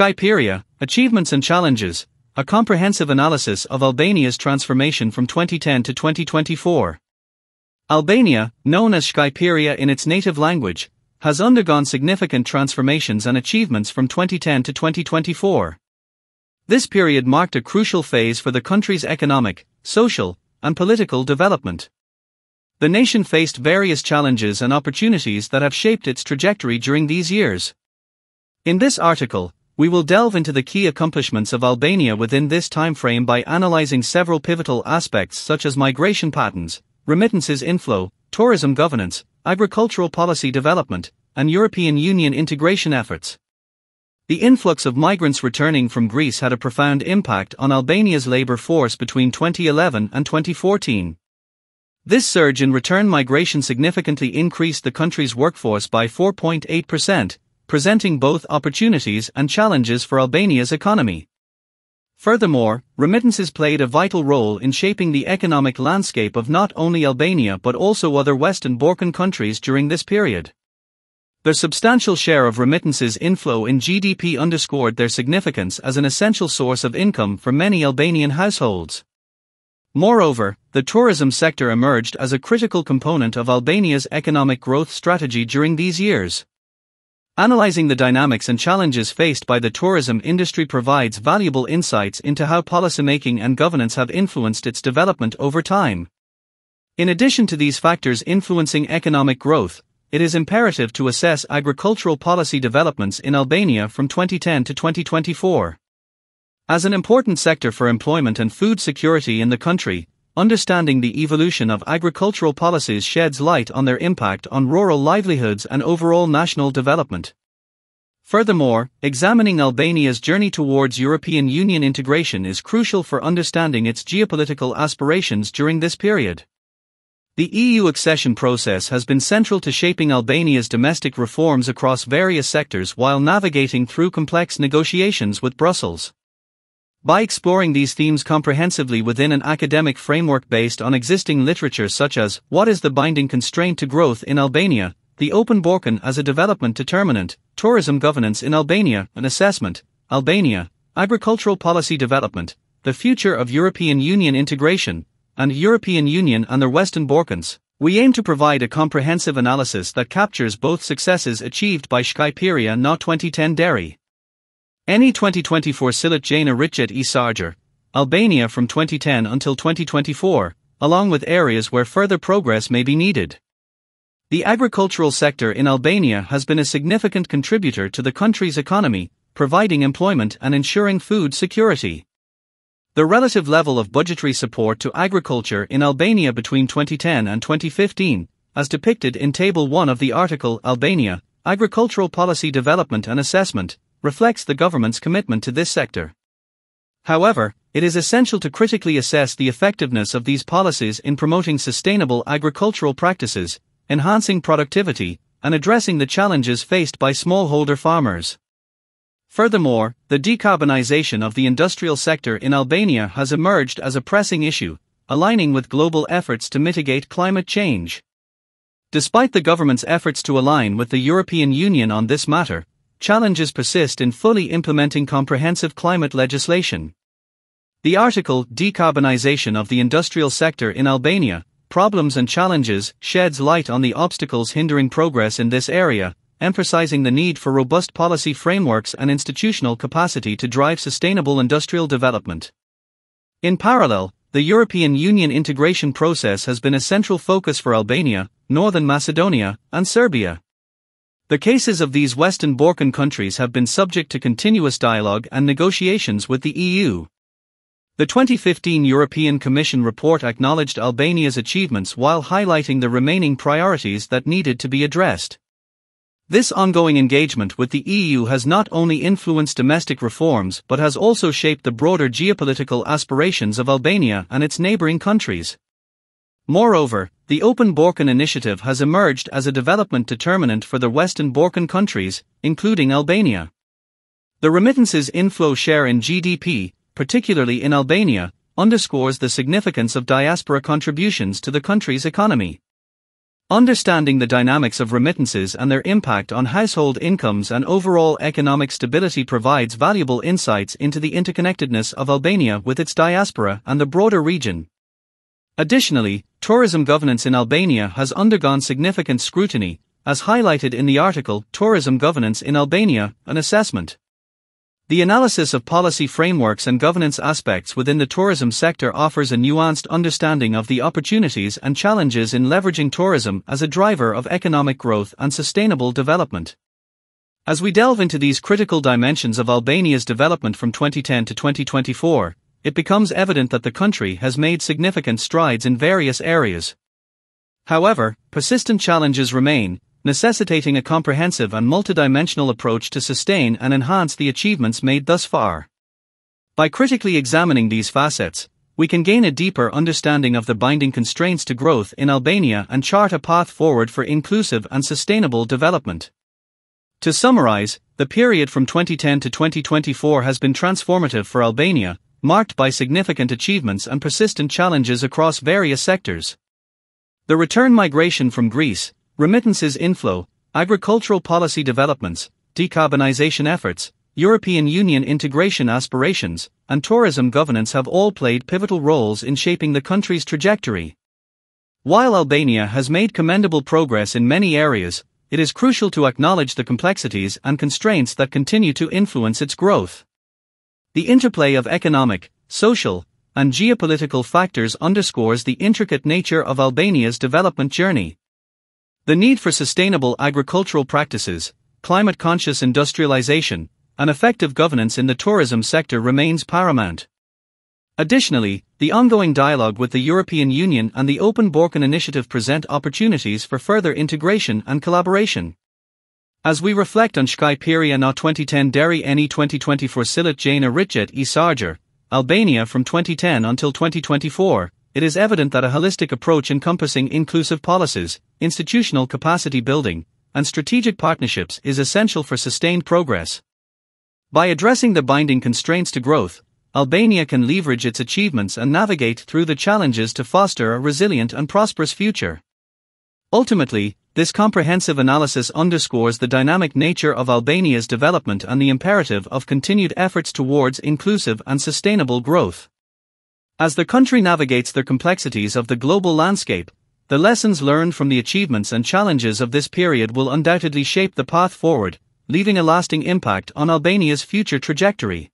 Shqipëria, Achievements and Challenges, a comprehensive analysis of Albania's transformation from 2010 to 2024. Albania, known as Shqipëria in its native language, has undergone significant transformations and achievements from 2010 to 2024. This period marked a crucial phase for the country's economic, social, and political development. The nation faced various challenges and opportunities that have shaped its trajectory during these years. In this article, we will delve into the key accomplishments of Albania within this time frame by analyzing several pivotal aspects such as migration patterns, remittances inflow, tourism governance, agricultural policy development, and European Union integration efforts. The influx of migrants returning from Greece had a profound impact on Albania's labor force between 2011 and 2014. This surge in return migration significantly increased the country's workforce by 4.8%, presenting both opportunities and challenges for Albania's economy. Furthermore, remittances played a vital role in shaping the economic landscape of not only Albania but also other Western Balkan countries during this period. Their substantial share of remittances inflow in GDP underscored their significance as an essential source of income for many Albanian households. Moreover, the tourism sector emerged as a critical component of Albania's economic growth strategy during these years. Analyzing the dynamics and challenges faced by the tourism industry provides valuable insights into how policymaking and governance have influenced its development over time. In addition to these factors influencing economic growth, it is imperative to assess agricultural policy developments in Albania from 2010 to 2024. As an important sector for employment and food security in the country, Understanding the evolution of agricultural policies sheds light on their impact on rural livelihoods and overall national development. Furthermore, examining Albania's journey towards European Union integration is crucial for understanding its geopolitical aspirations during this period. The EU accession process has been central to shaping Albania's domestic reforms across various sectors while navigating through complex negotiations with Brussels. By exploring these themes comprehensively within an academic framework based on existing literature such as What is the Binding Constraint to Growth in Albania, The Open Balkan as a Development Determinant, Tourism Governance in Albania, an Assessment, Albania, Agricultural Policy Development, The Future of European Union Integration, and European Union and the Western Balkans. We aim to provide a comprehensive analysis that captures both successes achieved by Shqipëria not 2010 Deri. Any 2024 Silit Jana Richet e Albania from 2010 until 2024, along with areas where further progress may be needed. The agricultural sector in Albania has been a significant contributor to the country's economy, providing employment and ensuring food security. The relative level of budgetary support to agriculture in Albania between 2010 and 2015, as depicted in Table 1 of the article Albania, Agricultural Policy Development and Assessment, reflects the government's commitment to this sector. However, it is essential to critically assess the effectiveness of these policies in promoting sustainable agricultural practices, enhancing productivity, and addressing the challenges faced by smallholder farmers. Furthermore, the decarbonization of the industrial sector in Albania has emerged as a pressing issue, aligning with global efforts to mitigate climate change. Despite the government's efforts to align with the European Union on this matter, challenges persist in fully implementing comprehensive climate legislation. The article Decarbonization of the Industrial Sector in Albania Problems and Challenges sheds light on the obstacles hindering progress in this area, emphasizing the need for robust policy frameworks and institutional capacity to drive sustainable industrial development. In parallel, the European Union integration process has been a central focus for Albania, Northern Macedonia, and Serbia. The cases of these Western Balkan countries have been subject to continuous dialogue and negotiations with the EU. The 2015 European Commission report acknowledged Albania's achievements while highlighting the remaining priorities that needed to be addressed. This ongoing engagement with the EU has not only influenced domestic reforms but has also shaped the broader geopolitical aspirations of Albania and its neighboring countries. Moreover, the Open Balkan Initiative has emerged as a development determinant for the Western Balkan countries, including Albania. The remittances inflow share in GDP, particularly in Albania, underscores the significance of diaspora contributions to the country's economy. Understanding the dynamics of remittances and their impact on household incomes and overall economic stability provides valuable insights into the interconnectedness of Albania with its diaspora and the broader region. Additionally, tourism governance in Albania has undergone significant scrutiny, as highlighted in the article Tourism Governance in Albania An Assessment. The analysis of policy frameworks and governance aspects within the tourism sector offers a nuanced understanding of the opportunities and challenges in leveraging tourism as a driver of economic growth and sustainable development. As we delve into these critical dimensions of Albania's development from 2010 to 2024, it becomes evident that the country has made significant strides in various areas. However, persistent challenges remain, necessitating a comprehensive and multidimensional approach to sustain and enhance the achievements made thus far. By critically examining these facets, we can gain a deeper understanding of the binding constraints to growth in Albania and chart a path forward for inclusive and sustainable development. To summarize, the period from 2010 to 2024 has been transformative for Albania, marked by significant achievements and persistent challenges across various sectors. The return migration from Greece, remittances inflow, agricultural policy developments, decarbonization efforts, European Union integration aspirations, and tourism governance have all played pivotal roles in shaping the country's trajectory. While Albania has made commendable progress in many areas, it is crucial to acknowledge the complexities and constraints that continue to influence its growth. The interplay of economic, social, and geopolitical factors underscores the intricate nature of Albania's development journey. The need for sustainable agricultural practices, climate conscious industrialization, and effective governance in the tourism sector remains paramount. Additionally, the ongoing dialogue with the European Union and the Open Balkan Initiative present opportunities for further integration and collaboration. As we reflect on Shqipëria na 2010 deri eni 2024 Silit Jane Ritjet e Sarger, Albania from 2010 until 2024, it is evident that a holistic approach encompassing inclusive policies, institutional capacity building, and strategic partnerships is essential for sustained progress. By addressing the binding constraints to growth, Albania can leverage its achievements and navigate through the challenges to foster a resilient and prosperous future. Ultimately, this comprehensive analysis underscores the dynamic nature of Albania's development and the imperative of continued efforts towards inclusive and sustainable growth. As the country navigates the complexities of the global landscape, the lessons learned from the achievements and challenges of this period will undoubtedly shape the path forward, leaving a lasting impact on Albania's future trajectory.